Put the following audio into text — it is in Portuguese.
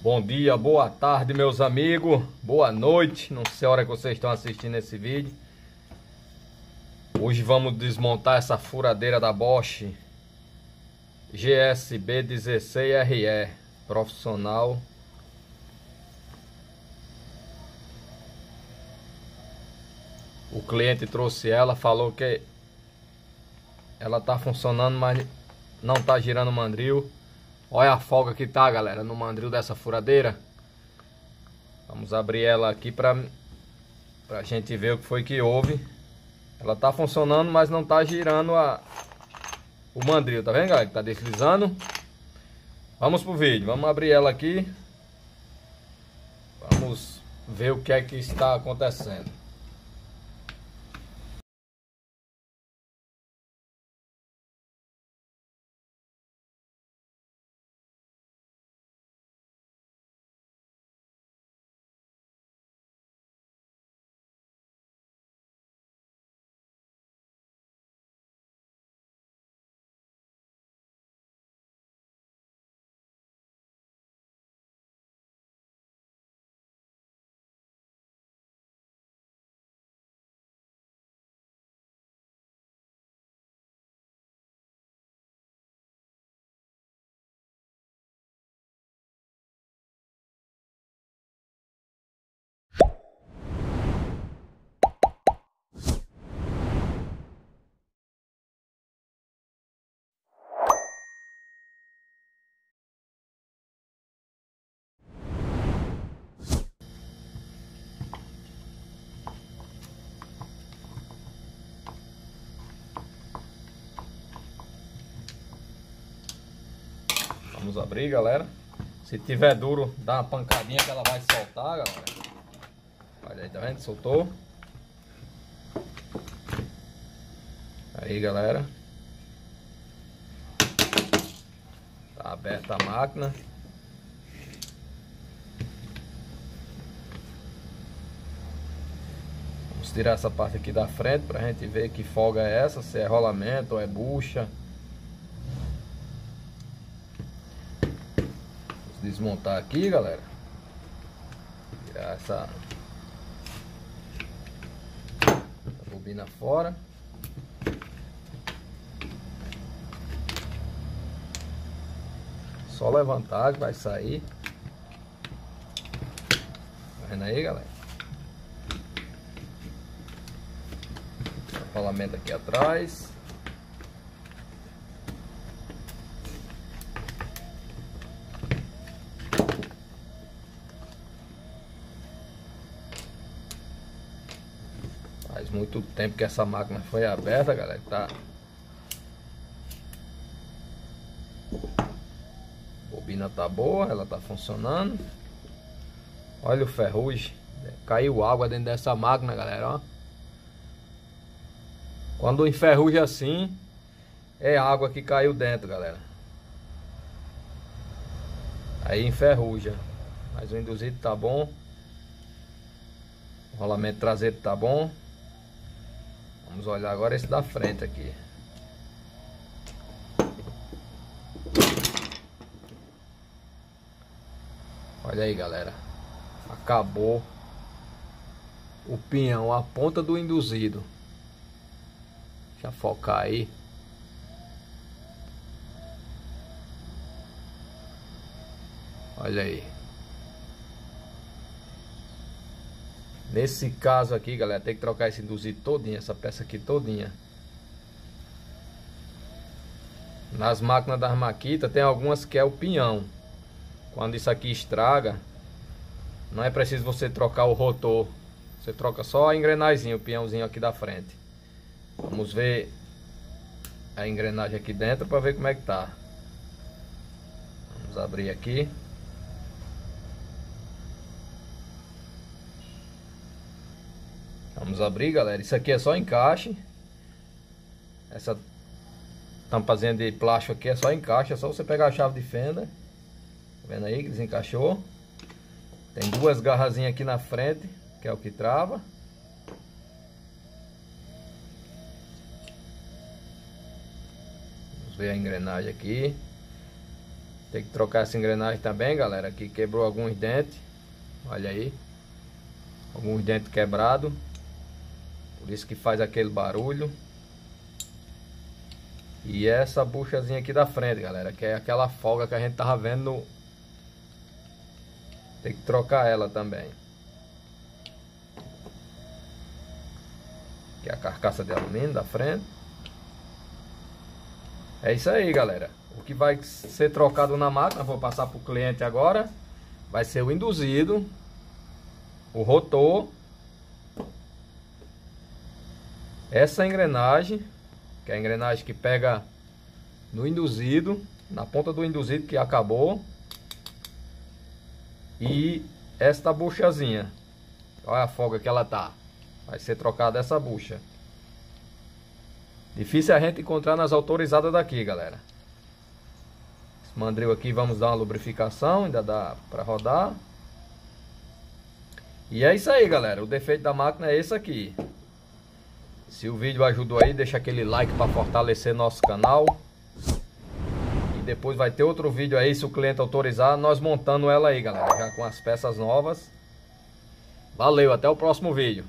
Bom dia, boa tarde, meus amigos. Boa noite. Não sei a hora que vocês estão assistindo esse vídeo. Hoje vamos desmontar essa furadeira da Bosch GSB 16RE profissional. O cliente trouxe ela, falou que ela tá funcionando, mas não tá girando o mandril. Olha a folga que tá, galera, no mandril dessa furadeira. Vamos abrir ela aqui pra, pra gente ver o que foi que houve. Ela tá funcionando, mas não tá girando a, o mandril, tá vendo, galera? Tá deslizando. Vamos pro vídeo, vamos abrir ela aqui. Vamos ver o que é que está acontecendo. Vamos abrir, galera. Se tiver duro, dá uma pancadinha que ela vai soltar, galera. Olha aí, tá vendo? Soltou. Aí, galera. Tá aberta a máquina. Vamos tirar essa parte aqui da frente pra gente ver que folga é essa, se é rolamento ou é bucha. Desmontar aqui, galera. Tirar essa, essa bobina fora. Só levantar que vai sair. Tá vendo aí, galera? Rolamento aqui atrás. Faz muito tempo que essa máquina foi aberta, galera. Tá. Bobina tá boa, ela tá funcionando. Olha o ferrugem. Caiu água dentro dessa máquina, galera, ó. Quando enferruja assim, é água que caiu dentro, galera. Aí enferruja. Mas o induzido tá bom. O rolamento traseiro tá bom. Vamos olhar agora esse da frente aqui. Olha aí, galera. Acabou o pinhão, a ponta do induzido. Deixa eu focar aí. Olha aí. Nesse caso aqui, galera, tem que trocar esse induzido todinho, essa peça aqui todinha. Nas máquinas das maquitas tem algumas que é o pinhão. Quando isso aqui estraga, não é preciso você trocar o rotor. Você troca só a engrenagem, o pinhãozinho aqui da frente. Vamos ver a engrenagem aqui dentro para ver como é que tá. Vamos abrir aqui. Vamos abrir, galera. Isso aqui é só encaixe. Essa tampazinha de plástico aqui é só encaixe. É só você pegar a chave de fenda. Tá vendo aí que desencaixou? Tem duas garrazinhas aqui na frente, que é o que trava. Vamos ver a engrenagem aqui. Tem que trocar essa engrenagem também, galera. Aqui quebrou alguns dentes. Olha aí. Alguns dentes quebrados. Isso que faz aquele barulho. E essa buchazinha aqui da frente, galera. Que é aquela folga que a gente tava vendo. Tem que trocar ela também. Que é a carcaça de alumínio da frente. É isso aí, galera. O que vai ser trocado na máquina, vou passar para o cliente agora, vai ser o induzido, o rotor, essa engrenagem, que é a engrenagem que pega no induzido, na ponta do induzido que acabou, e esta buchazinha. Olha a folga que ela tá. Vai ser trocada essa bucha. Difícil a gente encontrar nas autorizadas daqui, galera. Esse mandril aqui vamos dar uma lubrificação, ainda dá para rodar. E é isso aí, galera. O defeito da máquina é esse aqui. Se o vídeo ajudou aí, deixa aquele like para fortalecer nosso canal. E depois vai ter outro vídeo aí, se o cliente autorizar, nós montando ela aí, galera. Já com as peças novas. Valeu, até o próximo vídeo.